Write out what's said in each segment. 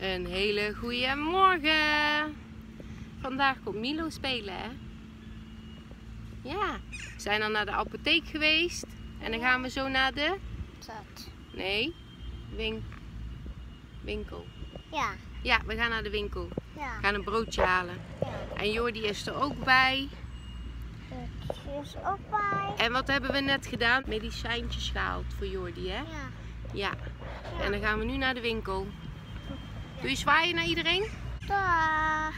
Een hele goede morgen. Vandaag komt Milo spelen, hè? Ja, we zijn al naar de apotheek geweest. En dan gaan we zo naar de... Dat. Nee, win... winkel. Ja, Ja, we gaan naar de winkel. ja, We gaan een broodje halen. ja. En Jordi is er ook bij. Het is ook bij. En wat hebben we net gedaan? Medicijntjes gehaald voor Jordi, hè? Ja. Ja. En dan gaan we nu naar de winkel. Doe je zwaaien naar iedereen? Dag.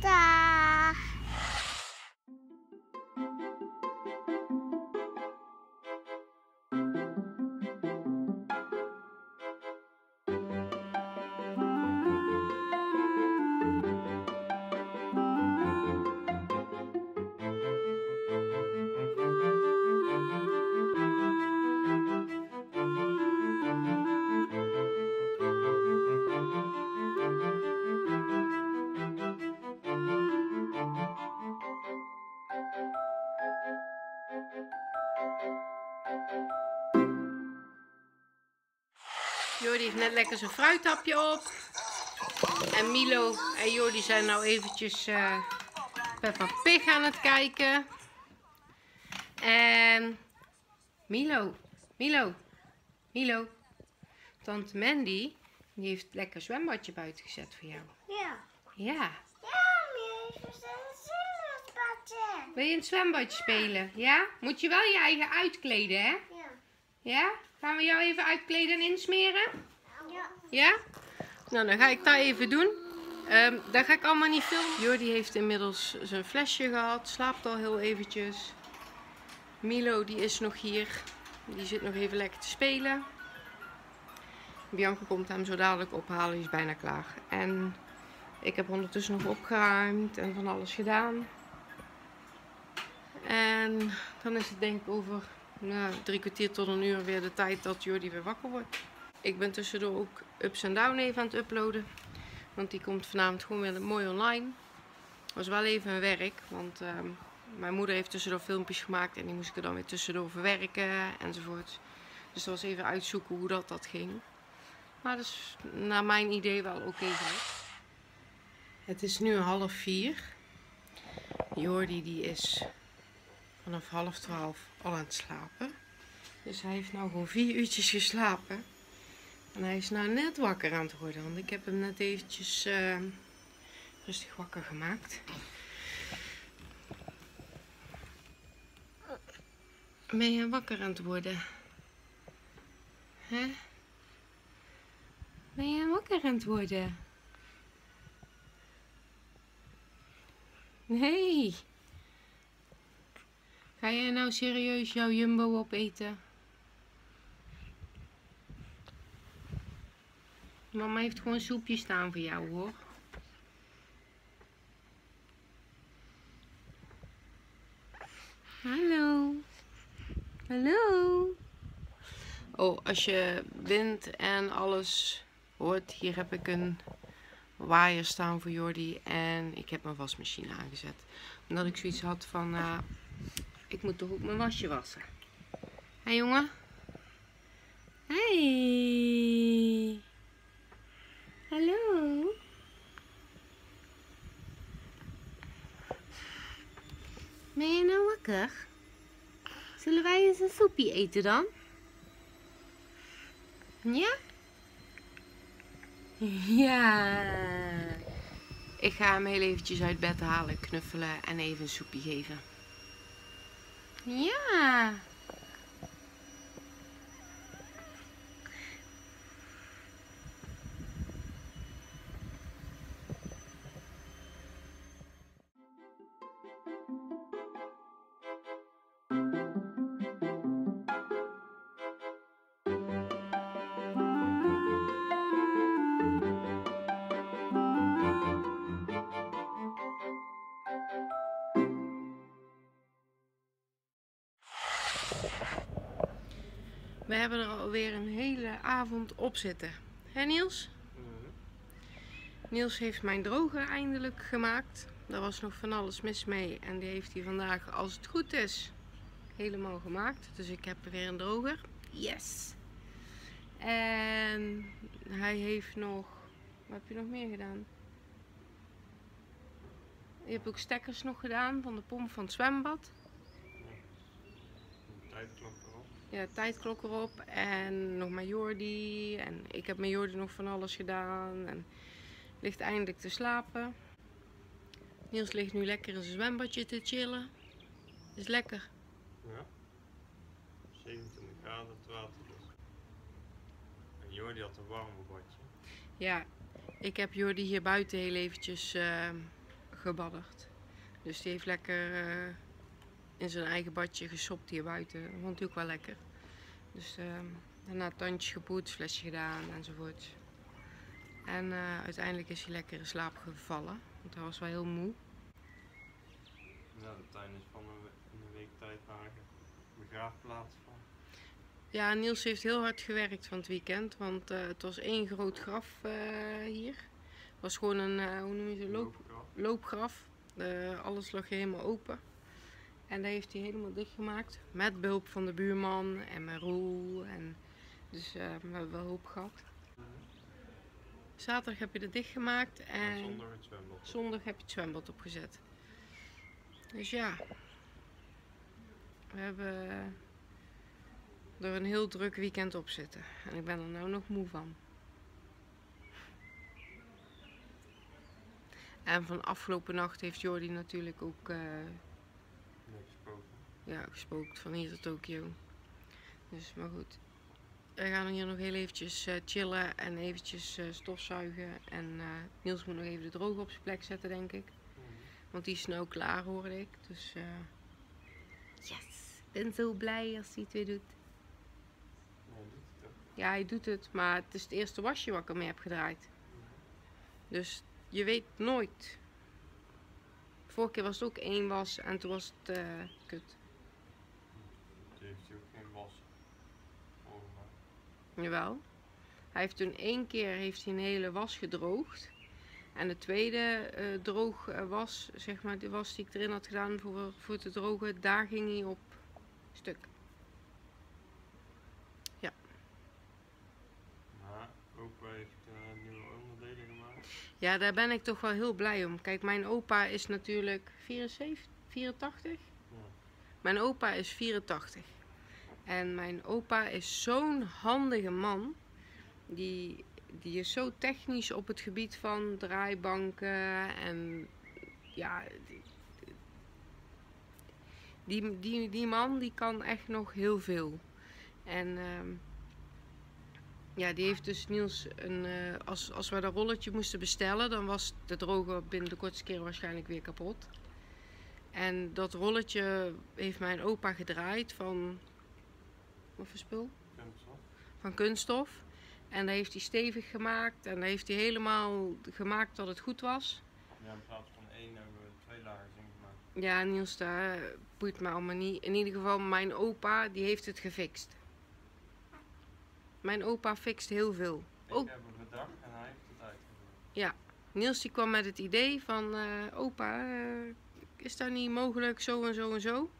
Dag. Jordi heeft net lekker zijn fruithapje op. En Milo en Jordi zijn nou eventjes eh Peppa Pig aan het kijken. En Milo, Milo, Milo. Tante Mandy, die heeft lekker zwembadje buiten gezet voor jou. Ja. Ja. Zwembadje. Wil je in het zwembadje spelen? Ja? Moet je wel je eigen uitkleden, hè? Ja. Ja? Gaan we jou even uitkleden en insmeren? Ja. Ja? Nou, dan ga ik dat even doen. Dat ga ik allemaal niet filmen. Jordi heeft inmiddels zijn flesje gehad. Slaapt al heel eventjes. Milo, die is nog hier. Die zit nog even lekker te spelen. Bianca komt hem zo dadelijk ophalen. Die is bijna klaar. En ik heb ondertussen nog opgeruimd en van alles gedaan. En dan is het denk ik over nou, drie kwartier tot een uur weer de tijd dat Jordi weer wakker wordt. Ik ben tussendoor ook ups en down even aan het uploaden. Want die komt vanavond gewoon weer mooi online. Was wel even een werk, want ehm, mijn moeder heeft tussendoor filmpjes gemaakt en die moest ik er dan weer tussendoor verwerken enzovoort. Dus dat was even uitzoeken hoe dat, dat ging. Maar dat is naar mijn idee wel oké. Het is nu half vier. Jordi die is vanaf half twaalf al aan het slapen. Dus hij heeft nou gewoon vier uurtjes geslapen. En hij is nou net wakker aan het worden. Want ik heb hem net eventjes eh, rustig wakker gemaakt. Ben je wakker aan het worden? Hè? Ben je wakker aan het worden? Nee. Ga jij nou serieus jouw jumbo opeten? Mama heeft gewoon soepje staan voor jou hoor. Hallo. Hallo. Oh, als je wind en alles hoort, hier heb ik een waaier staan voor Jordi en ik heb mijn wasmachine aangezet. Omdat ik zoiets had van, nou, ik moet toch ook mijn wasje wassen. Hé jongen. Hey. Hallo. Ben je nou wakker? Zullen wij eens een soepje eten dan? Ja? Ja. Ik ga hem heel eventjes uit bed halen, knuffelen en even een soepje geven. Ja. We hebben er alweer een hele avond op zitten. Hé Niels? Niels heeft mijn droger eindelijk gemaakt. Daar was nog van alles mis mee. En die heeft hij vandaag, als het goed is, helemaal gemaakt. Dus ik heb weer een droger. Yes! En hij heeft nog Wat heb je nog meer gedaan? Je hebt ook stekkers nog gedaan van de pomp van het zwembad. Tijdklok. Ja, tijdklok erop en nog met Jordi. En ik heb met Jordi nog van alles gedaan. En ligt eindelijk te slapen. Niels ligt nu lekker in zijn zwembadje te chillen. Is lekker. Ja. 27 graden het water dus. En Jordi had een warme badje. Ja, ik heb Jordi hier buiten heel eventjes eh, gebadderd. Dus die heeft lekker eh, in zijn eigen badje gesopt hier buiten. Dat vond hij ook wel lekker. Dus eh, daarna tandjes gepoetst, flesje gedaan enzovoort. En eh, uiteindelijk is hij lekker in slaap gevallen. Want hij was wel heel moe. Ja, de tuin is van een, we- in een week tijd naar een begraafplaats van. Ja, Niels heeft heel hard gewerkt van het weekend. Want eh, het was één groot graf eh, hier. Het was gewoon een, hoe noem je het, loop, Loopgraf. loopgraf. Alles lag helemaal open. En dat heeft hij helemaal dichtgemaakt. Met behulp van de buurman en met Roel. En dus eh, we hebben wel hulp gehad. Zaterdag heb je het dichtgemaakt En en het zwembad. zondag heb je het zwembad opgezet. Dus ja, we hebben er een heel druk weekend op zitten. En ik ben er nou nog moe van. En van afgelopen nacht heeft Jordi natuurlijk ook eh, gesproken. ja, gespookt van hier tot Tokio. Dus, maar goed. We gaan hier nog heel eventjes eh, chillen en eventjes eh, stofzuigen. En eh, Niels moet nog even de droger op zijn plek zetten, denk ik. Want die is nou klaar, hoorde ik. Dus, yes. Ik ben zo blij als hij het weer doet. Nee, doet het. Ja, hij doet het, maar het is het eerste wasje wat ik ermee heb gedraaid. Dus je weet nooit. Vorige keer was het ook één was en toen was het eh, kut. Toen heeft hij ook geen was. Volgens Jawel. Hij heeft toen één keer heeft hij een hele was gedroogd. En de tweede eh, droog eh, was, zeg maar, de was die ik erin had gedaan voor, voor te drogen, daar ging hij op stuk. Maar opa heeft eh, nieuwe onderdelen gemaakt. Ja, daar ben ik toch wel heel blij om. Kijk, mijn opa is natuurlijk 74, 84. Ja. Mijn opa is 84. En mijn opa is zo'n handige man. Die, die is zo technisch op het gebied van draaibanken en ja. Die, die, die man die kan echt nog heel veel. En ehm, ja, die heeft dus Niels een. eh, als, als we dat rolletje moesten bestellen, dan was de droger binnen de kortste keer waarschijnlijk weer kapot. En dat rolletje heeft mijn opa gedraaid van. Wat voor spul? Kunststof. Van kunststof. En dat heeft hij stevig gemaakt. En dat heeft hij helemaal gemaakt dat het goed was. Ja, in plaats van één hebben we twee lagen ingemaakt. Ja, Niels, dat boeit me allemaal niet. In ieder geval, mijn opa, die heeft het gefixt. Mijn opa fixt heel veel. Ik Ook heb het bedacht en hij heeft het uitgevoerd. Niels die kwam met het idee van, eh, opa, eh, is dat niet mogelijk zo en zo en zo?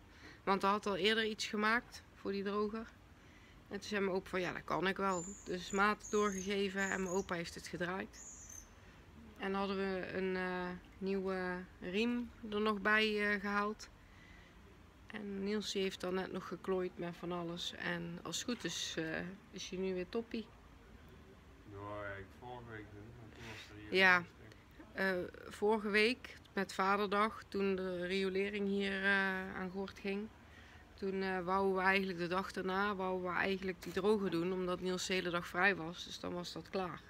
Want hij had al eerder iets gemaakt voor die droger. En toen zei mijn opa van, ja, dat kan ik wel. Dus maat doorgegeven en mijn opa heeft het gedraaid. En hadden we een eh, nieuwe riem er nog bij eh, gehaald. En Niels heeft dan net nog geklooid met van alles. En als het goed is, eh, is hij nu weer toppie. Wou ik vorige week toen Ja. Eh, vorige week met Vaderdag, toen de riolering hier eh, aan Gort ging. Toen wouden we eigenlijk de dag daarna wouden we eigenlijk die droger doen, omdat Niels de hele dag vrij was. Dus dan was dat klaar.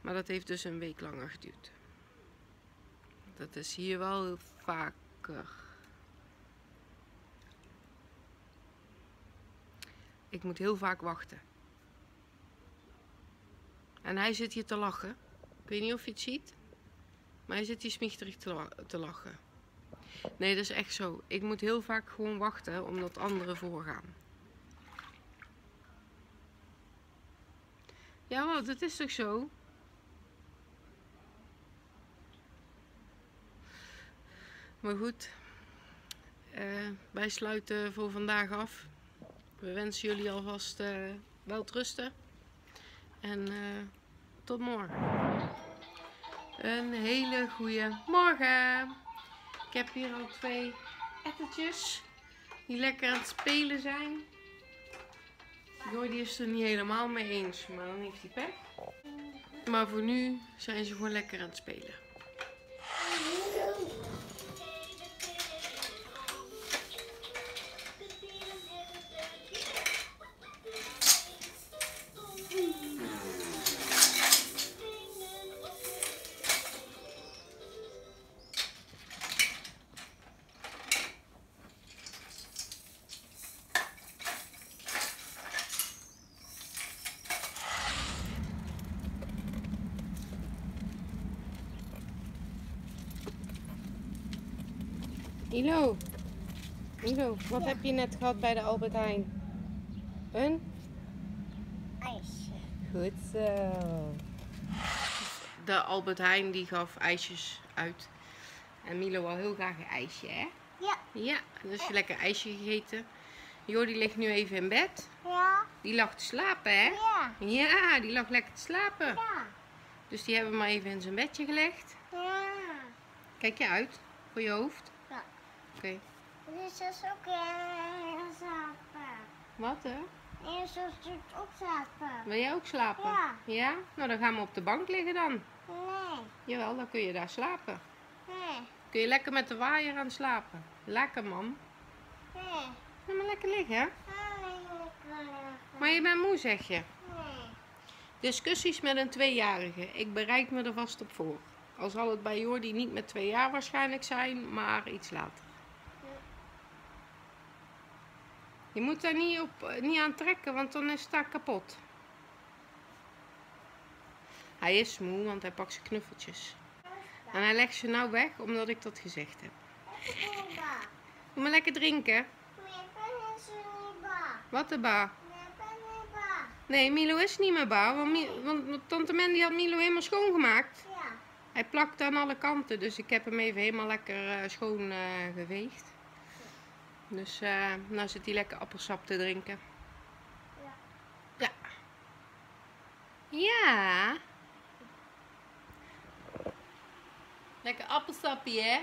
Maar dat heeft dus een week langer geduurd. Dat is hier wel vaker. Ik moet heel vaak wachten. En hij zit hier te lachen. Ik weet niet of je het ziet. Maar hij zit hier smichterig te, la- te lachen. Nee, dat is echt zo. Ik moet heel vaak gewoon wachten omdat anderen voorgaan. Ja, wat? Het is toch zo? Maar goed. eh, wij sluiten voor vandaag af. We wensen jullie alvast eh wel rusten. En eh, tot morgen. Een hele goede morgen. Ik heb hier al twee ettertjes die lekker aan het spelen zijn. Jordi is er niet helemaal mee eens, maar dan heeft hij pech. Maar voor nu zijn ze gewoon lekker aan het spelen. Ilo, Ilo, wat heb je net gehad bij de Albert Heijn? Een? ijsje. Goed zo. De Albert Heijn die gaf ijsjes uit. En Milo wil heel graag een ijsje, hè? Ja. Ja, dus je lekker ijsje gegeten. Jordi ligt nu even in bed. Ja. Die lag te slapen, hè? Ja. Ja, die lag lekker te slapen. Ja. Dus die hebben we maar even in zijn bedje gelegd. Ja. Kijk je uit voor je hoofd? Oké. Dit is ook heel slapen. Wat, hè? En zo doet ook slapen. Wil jij ook slapen? Ja. Ja? Nou, dan gaan we op de bank liggen dan. Nee. Jawel, dan kun je daar slapen. Nee. Kun je lekker met de waaier aan slapen. Lekker, man. Nee. Ga maar lekker liggen, hè? Alleen Maar je bent moe, zeg je. Nee. Discussies met een tweejarige. Ik bereid me er vast op voor. Al zal het bij Jordi niet met twee jaar waarschijnlijk zijn, maar iets later. Je moet daar niet, op, eh, niet aan trekken, want dan is het daar kapot. Hij is moe, want hij pakt zijn knuffeltjes. En hij legt ze nou weg, omdat ik dat gezegd heb. Doe maar lekker drinken. Wat de ba? Nee, Milo is niet meer ba, want, Mi- want tante Mandy had Milo helemaal schoongemaakt. Ja. Hij plakt aan alle kanten, dus ik heb hem even helemaal lekker eh, schoon eh, geveegd. Dus eh nou zit hij lekker appelsap te drinken. Ja. Ja. Ja. Lekker appelsapje, hè?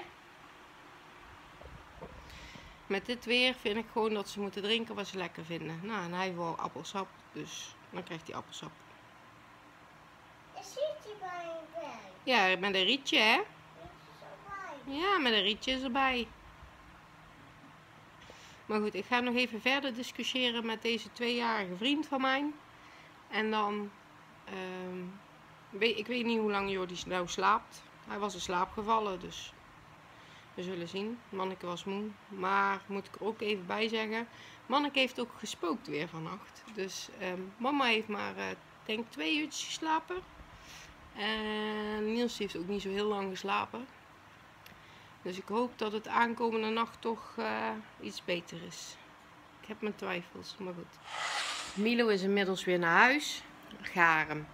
Met dit weer vind ik gewoon dat ze moeten drinken wat ze lekker vinden. Nou, en hij wil appelsap, dus dan krijgt hij appelsap. Is hij bij bed? Ja, met een rietje, hè? Is zo bij? Ja, met een rietje is erbij. Maar goed, ik ga nog even verder discussiëren met deze tweejarige vriend van mij. En dan, ehm, ik weet niet hoe lang Jordi nou slaapt. Hij was in slaap gevallen, dus we zullen zien. Manneke was moe. Maar moet ik er ook even bij zeggen, Manneke heeft ook gespookt weer vannacht. Dus ehm, mama heeft maar, eh denk twee uurtjes geslapen. En Niels heeft ook niet zo heel lang geslapen. Dus ik hoop dat het aankomende nacht toch eh, iets beter is. Ik heb mijn twijfels, maar goed. Milo is inmiddels weer naar huis. Garen.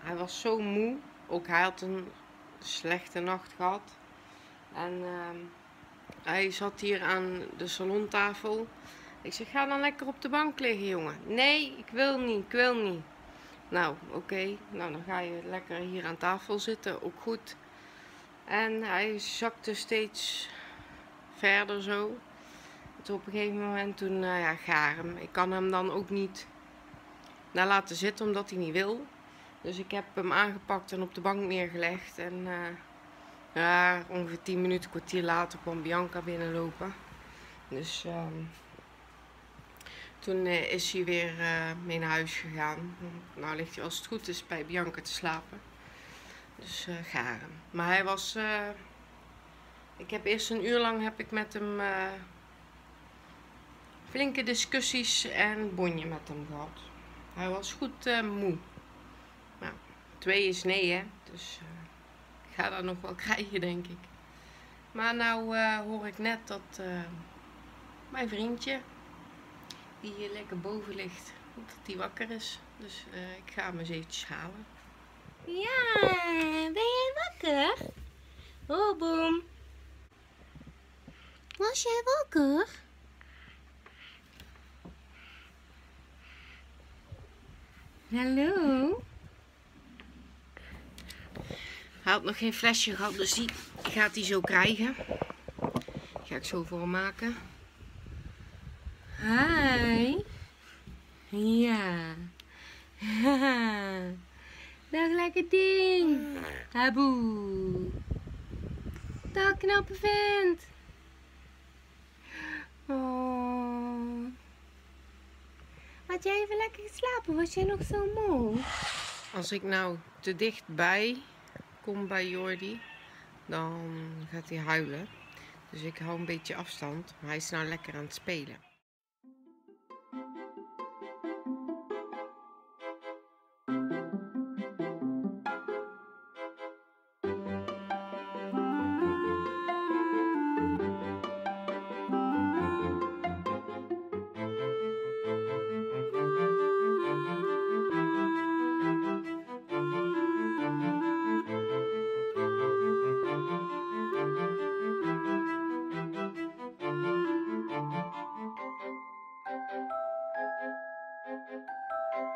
Hij was zo moe. Ook hij had een slechte nacht gehad. En ehm, hij zat hier aan de salontafel. Ik zeg, ga dan lekker op de bank liggen, jongen. Nee, ik wil niet, ik wil niet. Nou, oké. Nou, dan ga je lekker hier aan tafel zitten. Ook goed. En hij zakte steeds verder zo. Op een gegeven moment toen, nou ja, gaar hem. Ik kan hem dan ook niet naar laten zitten omdat hij niet wil. Dus ik heb hem aangepakt en op de bank neergelegd. En eh, ja, ongeveer 10 minuten, kwartier later kwam Bianca binnenlopen. Dus ehm, toen eh, is hij weer mee naar huis gegaan. Nou ligt hij als het goed is bij Bianca te slapen. Dus eh garen. Maar hij was. eh, ik heb eerst een uur lang heb ik met hem eh, flinke discussies en bonje met hem gehad. Hij was goed moe. Nou, twee is nee hè. Dus ik ga dat nog wel krijgen denk ik. Maar nou hoor ik net dat mijn vriendje, die hier lekker boven ligt, dat die wakker is. Dus ik ga hem eens eventjes halen. Ja, ben jij wakker? Oh, boom. Was jij wakker? Hallo? Hij had nog geen flesje gehad, dus die gaat hij zo krijgen. Ga ik zo voor hem maken. Hi. Ja. Dag lekker ding. Haboe. Dag knappe vent. Oh. Had jij even lekker geslapen? Was jij nog zo moe? Als ik nou te dichtbij kom bij Jordi, dan gaat hij huilen. Dus ik hou een beetje afstand. Maar hij is nou lekker aan het spelen. Thank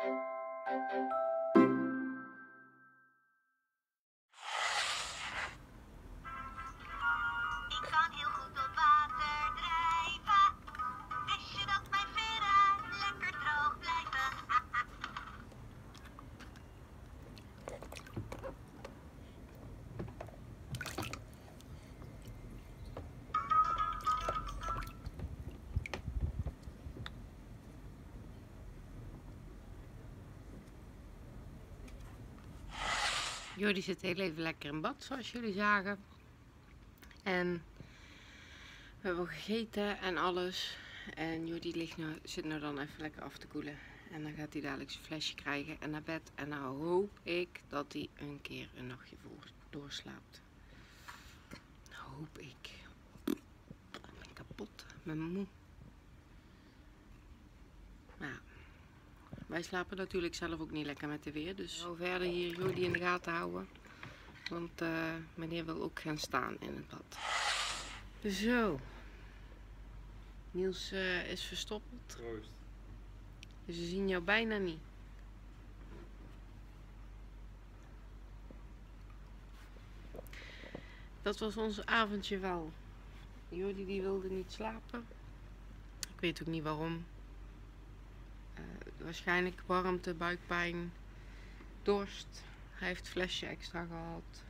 you. Jordi zit heel even lekker in bad, zoals jullie zagen. En we hebben gegeten en alles. En Jordi ligt nou, zit nou dan even lekker af te koelen. En dan gaat hij dadelijk zijn flesje krijgen en naar bed. En nou hoop ik dat hij een keer een nachtje voor doorslaapt. Hoop ik. Ik ben kapot. Ben moe. Ja, wij slapen natuurlijk zelf ook niet lekker met de weer. Dus we verder hier Jordi in de gaten houden. Want eh, meneer wil ook gaan staan in het bad. Zo. Niels eh, is verstoppeld. Troost. Dus ze zien jou bijna niet. Dat was ons avondje wel. Jordi die wilde niet slapen. Ik weet ook niet waarom. Eh, waarschijnlijk warmte, buikpijn, dorst. Hij heeft flesje extra gehad.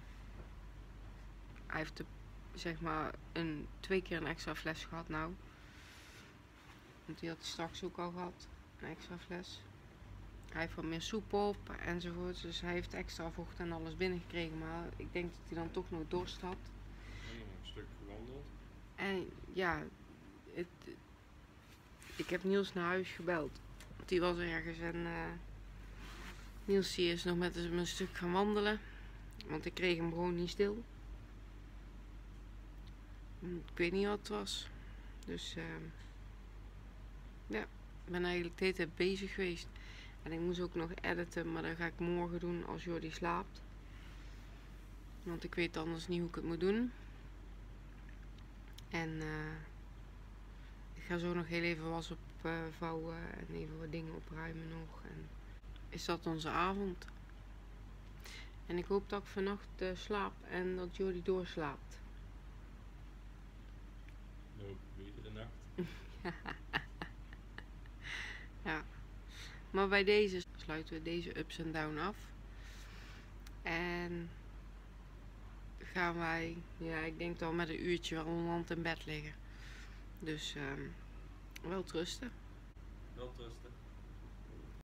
Hij heeft de, zeg maar een, twee keer een extra fles gehad nou. Want die had hij straks ook al gehad. Een extra fles. Hij heeft wat meer soep op enzovoort. Dus hij heeft extra vocht en alles binnengekregen. Maar ik denk dat hij dan toch nog dorst had. En een stuk gewandeld. En ja, het, ik heb Niels naar huis gebeld. Die was ergens en eh, Niels is nog met een stuk gaan wandelen. Want ik kreeg hem gewoon niet stil. Ik weet niet wat het was. Dus eh, ja, ik ben eigenlijk de hele tijd bezig geweest. En ik moest ook nog editen, maar dat ga ik morgen doen als Jordi slaapt. Want ik weet anders niet hoe ik het moet doen. En eh, ik ga zo nog heel even was opvouwen en even wat dingen opruimen nog. En is dat onze avond. En ik hoop dat ik vannacht eh, slaap en dat Jordi doorslaapt. De nacht. Ja. Maar bij deze sluiten we deze ups en down af. En gaan wij, ja, ik denk dan met een uurtje wel onderhand in bed liggen. Dus ehm wel rusten. Wel rusten.